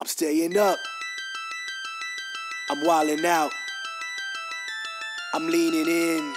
I'm staying up. I'm wilding out. I'm leaning in.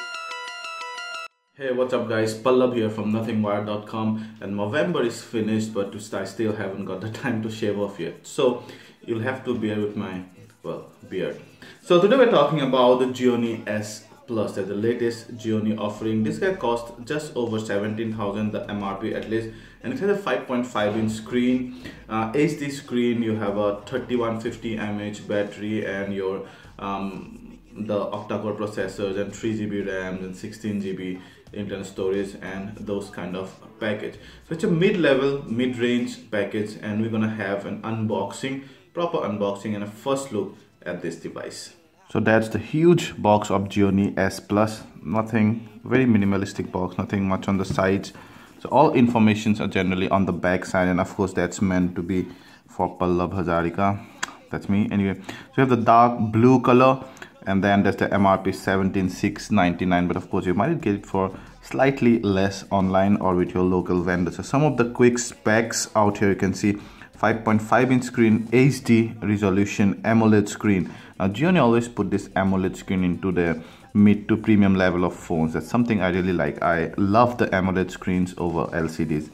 Hey, what's up, guys? Pallab here from nothingwired.com. And November is finished, but I still haven't got the time to shave off yet. So you'll have to bear with my well beard. So today we're talking about the Gionee S Plus, the latest Gionee offering. This guy cost just over 17,000, the MRP at least, and it has a 5.5 inch screen, uh, HD screen. You have a 3150 mAh battery, and your um, the octa-core processors and 3 GB RAM and 16 GB internal storage and those kind of package so it's a mid-level mid-range package and we're gonna have an unboxing proper unboxing and a first look at this device so that's the huge box of Gionee S Plus. Nothing, very minimalistic box, nothing much on the sides. So all informations are generally on the back side and of course that's meant to be for Pallab Hazarika. That's me. Anyway, so you have the dark blue color and then there's the MRP 17699 but of course you might get it for slightly less online or with your local vendor. So some of the quick specs out here you can see 5.5 inch screen HD resolution AMOLED screen. Now Gionee always put this AMOLED screen into the mid to premium level of phones. That's something I really like. I love the AMOLED screens over LCDs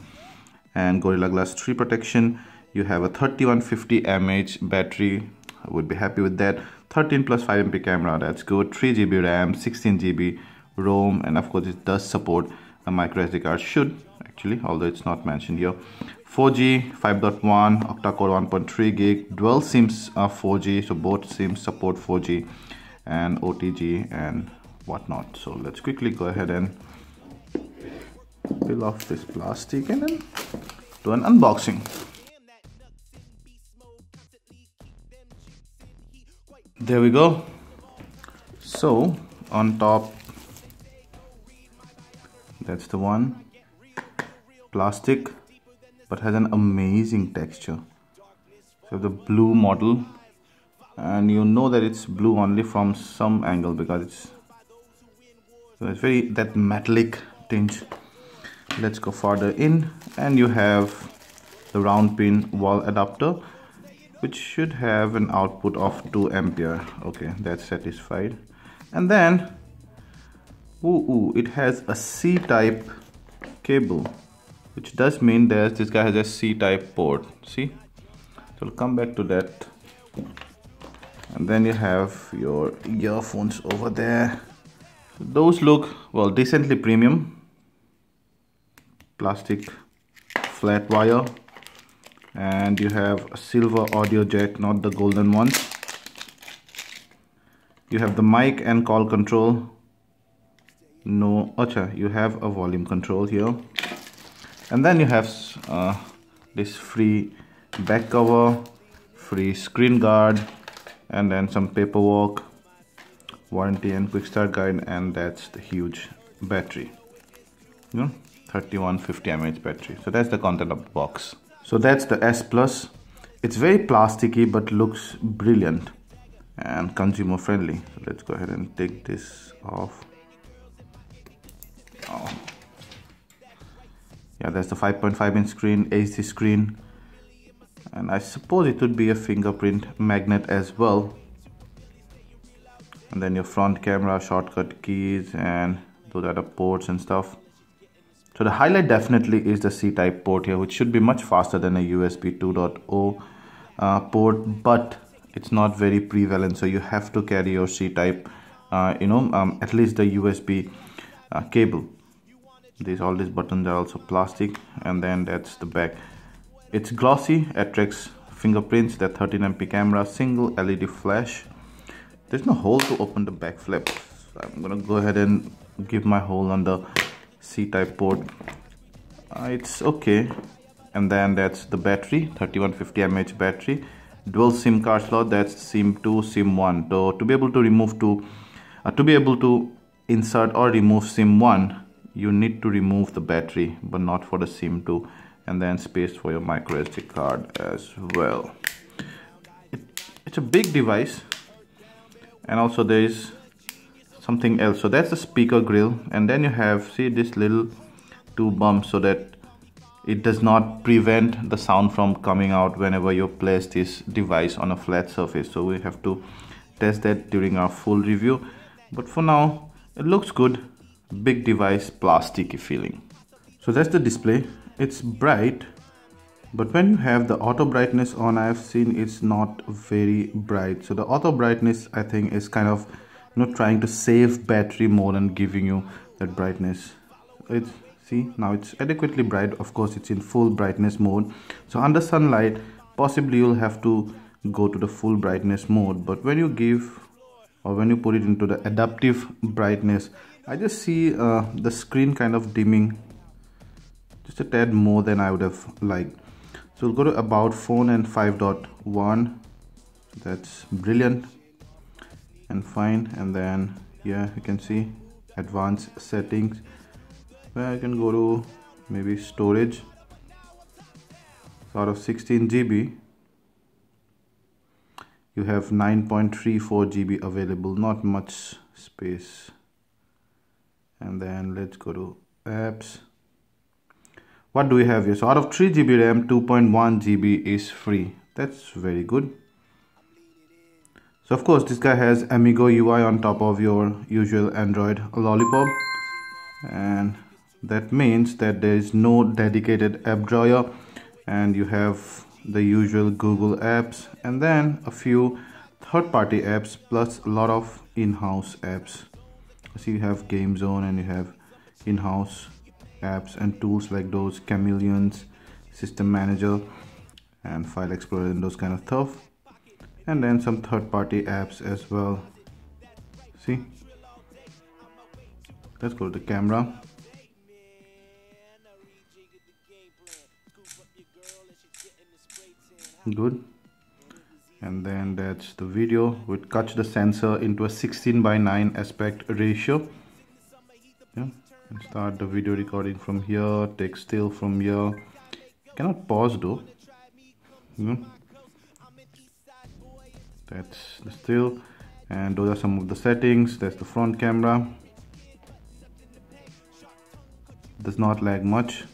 and Gorilla Glass 3 protection you have a 3150 mAh battery. I would be happy with that. 13 plus 5 MP camera that's good. 3 GB RAM 16 GB ROM and of course it does support a micro SD card. Should actually although it's not mentioned here 4G 5.1 octa-core 1.3 gig dual sims are 4G so both sims support 4G and OTG and whatnot. So let's quickly go ahead and peel off this plastic and then do an unboxing. There we go. So on top that's the one. Plastic but has an amazing texture. So the blue model and you know that it's blue only from some angle because it's so it's very that metallic tinge. Let's go further in and you have the round pin wall adapter which should have an output of 2 ampere. Okay that's satisfied. And then ooh, ooh it has a c-type cable which does mean that this guy has a C-type port see? So we'll come back to that. And then you have your earphones over there. Those look well decently premium. Plastic flat wire. And you have a silver audio jack not the golden ones you have the mic and call control. No acha you have a volume control here and then you have uh, this free back cover free screen guard and then some paperwork warranty and quick start guide and that's the huge battery. You know 3150 mAh battery. So that's the content of the box. So that's the S plus. It's very plasticky but looks brilliant and consumer friendly so let's go ahead and take this off. Oh yeah that's the 5.5 inch screen HD screen and I suppose it would be a fingerprint magnet as well. And then your front camera shortcut keys and those the ports and stuff. So the highlight definitely is the C-type port here which should be much faster than a USB 2.0 uh, port but it's not very prevalent so you have to carry your C-type uh, you know um, at least the USB uh, cable these all these buttons are also plastic and then that's the back. It's glossy attracts fingerprints that 13 mp camera single led flash. There's no hole to open the back flip so i'm gonna go ahead and give my hole on the c-type port. Uh, it's okay. And then that's the battery 3150 mAh battery. Dual sim card slot that's sim 2 sim 1 so to be able to remove to uh, to be able to insert or remove sim 1 you need to remove the battery but not for the sim 2 and then space for your micro sd card as well. It, it's a big device and also there is something else. So that's the speaker grill and then you have see this little two bumps so that it does not prevent the sound from coming out whenever you place this device on a flat surface. So we have to test that during our full review. But for now it looks good big device plasticky feeling. So that's the display. It's bright but when you have the auto brightness on I've seen it's not very bright. So the auto brightness I think is kind of you know trying to save battery more than giving you that brightness. It's see now it's adequately bright. Of course it's in full brightness mode. So under sunlight possibly you'll have to go to the full brightness mode. But when you give or when you put it into the adaptive brightness I just see uh, the screen kind of dimming just a tad more than I would have liked. So we'll go to about phone and 5.1 that's brilliant and fine. And then yeah you can see advanced settings where I can go to maybe storage. So out of 16 GB you have 9.34 GB available. Not much space and then let's go to apps. What do we have here? So out of 3 GB RAM 2.1 GB is free. That's very good. So of course this guy has Amigo UI on top of your usual Android lollipop. And that means that there is no dedicated app drawer. And you have the usual Google apps. And then a few third-party apps plus a lot of in-house apps so you have game zone and you have in-house apps and tools like those chameleons system manager and file explorer and those kind of stuff. And then some third-party apps as well. See? Let's go to the camera. Good and then that's the video which cuts the sensor into a 16 by 9 aspect ratio. Yeah and start the video recording from here take still from here. Cannot pause though. Yeah. that's the still and those are some of the settings. That's the front camera. Does not lag much.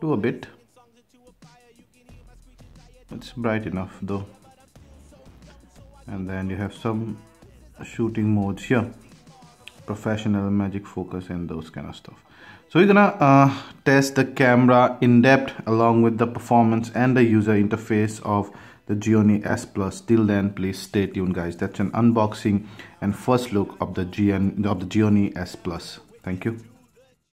Do a bit it's bright enough though and then you have some shooting modes here professional magic focus and those kind of stuff so we're gonna uh, test the camera in depth along with the performance and the user interface of the Gionee S Plus. Till then, please stay tuned, guys. That's an unboxing and first look of the GN of the Gionee S Plus. Thank you.